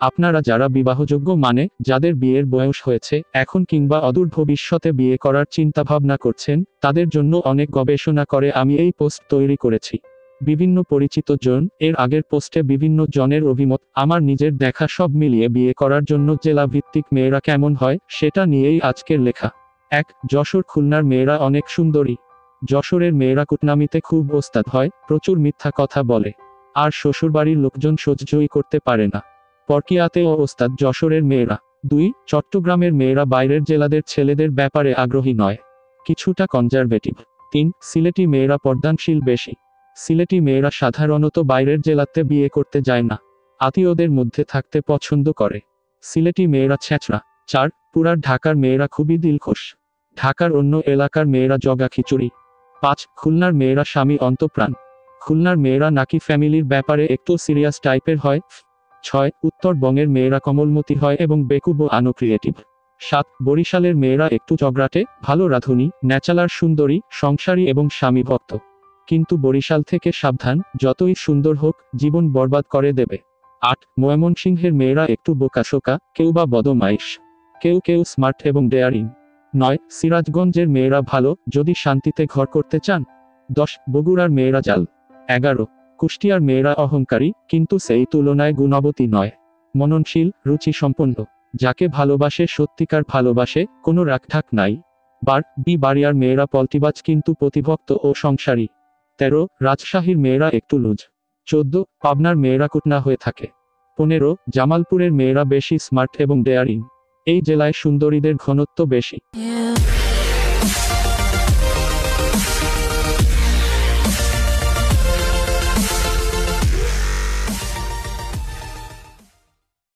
আপনারা যারা বিবাহযোগ্য মানে যাদের বিয়ের বয়স হয়েছে, এখন কিংবা অদূর ভবিষ্যতে বিয়ে করার চিন্তাভাবনা করছেন, তাদের জন্য অনেক গবেষণা করে আমি এই পোস্ট তৈরি করেছি। বিভিন্ন পরিচিত জন, এর আগের পোস্টে বিভিন্ন জনের অভিমত, আমার নিজের দেখা সব মিলিয়ে বিয়ে করার জন্য জেলা ভিত্তিক মেয়েরা কেমন হয়, সেটা নিয়েই আজকের লেখা। এক, যশোর খুলনার মেয়েরা অনেক সুন্দরী। যশোরের মেয়েরা কুটনামিতে খুব ওস্তাদ হয়, প্রচুর মিথ্যা কথা বলে। আর শ্বশুরবাড়ির লোকজন সহ্যই করতে পারে না। পরকিয়াতে ও ওস্তাদ যশোরের মেয়েরা। দুই, চট্টগ্রামের মেয়েরা বাইরের জেলাদের ছেলেদের ব্যাপারে আগ্রহী নয়। কিছুটা কনজারভেটিভ তিন, সিলেটি মেয়েরা পর্দানশীল বেশি। সিলেটি মেয়েরা সাধারণত বাইরের জেলাতে বিয়ে করতে যায় না। আত্মীয়দের মধ্যে থাকতে পছন্দ করে। সিলেটি মেয়েরা ছেঁচড়া চার, পুরার ঢাকার মেয়েরা খুবই দিলখোশ। ঢাকার অন্য এলাকার মেয়েরা জগা খিচুড়ি। পাঁচ, খুলনার মেয়েরা স্বামী অন্তপ্রাণ। খুলনার মেয়েরা নাকি ফ্যামিলির ব্যাপারে একটু সিরিয়াস টাইপের হয়? ছয় উত্তরবঙ্গের মেয়েরা কমলমতি হয় এবং বেকুব ও আনক্রিয়েটিভ সাত, বরিশালের মেয়েরা একটু জগরাটে ভালো রাধুনী, ন্যাচালার সুন্দরী, সংসারী এবং স্বামী ভক্ত। কিন্তু বরিশাল থেকে সাবধান, যতই সুন্দর হোক, জীবন বরবাদ করে দেবে। আট, ময়মনসিংহের মেয়েরা একটু বোকাশোকা কেউ বা বদমাইশ কেউ কেউ স্মার্ট এবং ডেয়ারিং। নয়, সিরাজগঞ্জের মেয়েরা ভালো, যদি শান্তিতে ঘর করতে চান। দশ, বগুড়ার মেয়েরা জাল। এগারো কুষ্টিয়ার মেয়েরা অহংকারী, কিন্তু সেই তুলনায় গুণবতী নয়। মননশীল রুচি সম্পন্ন যাকে ভালোবাসে, সত্যিকার ভালোবাসে, কোনো রাগঢাক নাই। বার, বি, বাড়িয়ার মেয়েরা পলটিবাজ, কিন্তু প্রতিভক্ত ও সংসারী। তেরো, রাজশাহীর মেয়েরা একটু লুজ। চোদ্দ, পাবনার মেয়েরা কুটনা হয়ে থাকে। পনেরো, জামালপুরের মেয়েরা বেশি স্মার্ট এবং ডেয়ারিং এই জেলায় সুন্দরীদের ঘনত্ব বেশি.